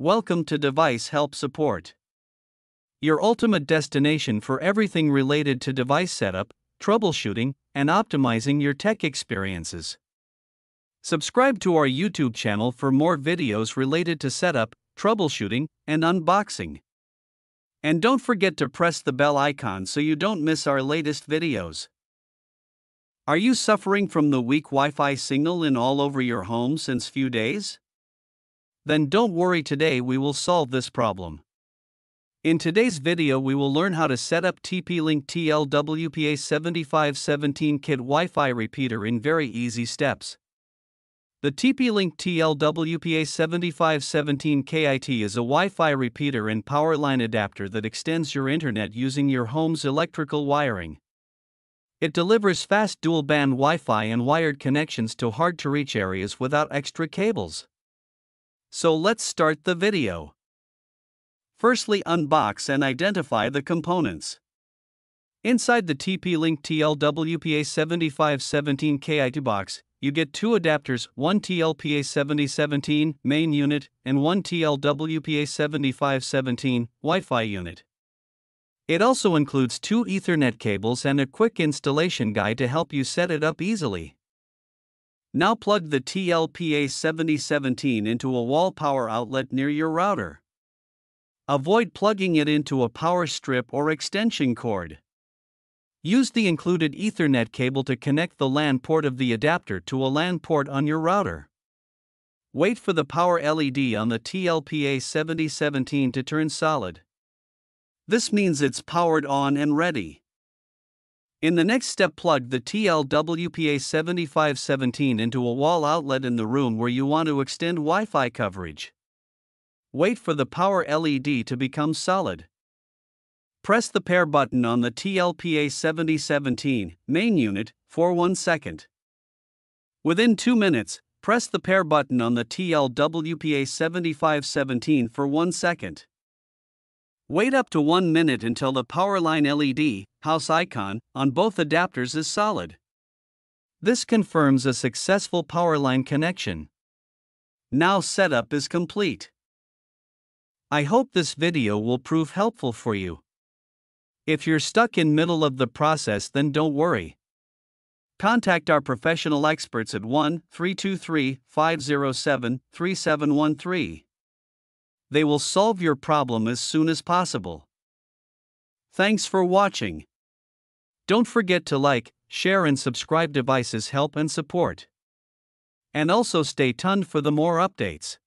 Welcome to Device Help Support. Your ultimate destination for everything related to device setup, troubleshooting, and optimizing your tech experiences. Subscribe to our YouTube channel for more videos related to setup, troubleshooting, and unboxing. And don't forget to press the bell icon so you don't miss our latest videos. Are you suffering from the weak Wi Fi signal in all over your home since few days? Then don't worry today we will solve this problem. In today's video we will learn how to set up TP-Link TL-WPA7517 kit Wi-Fi repeater in very easy steps. The TP-Link TL-WPA7517 KIT is a Wi-Fi repeater and power line adapter that extends your internet using your home's electrical wiring. It delivers fast dual-band Wi-Fi and wired connections to hard-to-reach areas without extra cables. So let's start the video. Firstly, unbox and identify the components. Inside the TP-Link TLWPA7517 KIT box, you get two adapters, one TLPA7017 main unit and one TLWPA7517 Wi-Fi unit. It also includes two Ethernet cables and a quick installation guide to help you set it up easily. Now plug the TLPA 7017 into a wall power outlet near your router. Avoid plugging it into a power strip or extension cord. Use the included Ethernet cable to connect the LAN port of the adapter to a LAN port on your router. Wait for the power LED on the TLPA 7017 to turn solid. This means it's powered on and ready. In the next step, plug the TLWPA 7517 into a wall outlet in the room where you want to extend Wi Fi coverage. Wait for the power LED to become solid. Press the pair button on the TLPA 7017 main unit for 1 second. Within 2 minutes, press the pair button on the TLWPA 7517 for 1 second. Wait up to 1 minute until the power line LED, house icon, on both adapters is solid. This confirms a successful power line connection. Now setup is complete. I hope this video will prove helpful for you. If you're stuck in middle of the process then don't worry. Contact our professional experts at 1 323 507 3713 they will solve your problem as soon as possible. Thanks for watching. Don't forget to like, share, and subscribe devices help and support. And also stay tuned for the more updates.